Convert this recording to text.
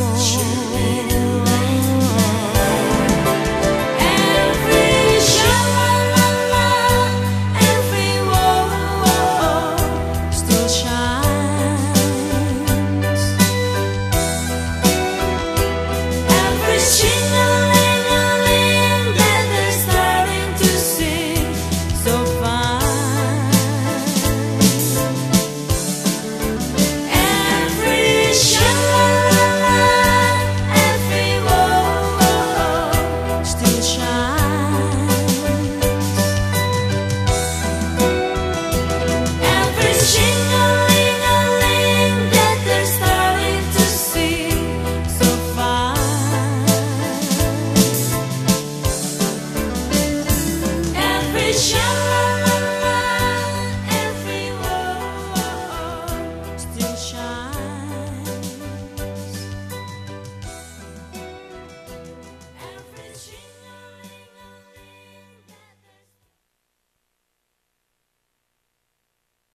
梦。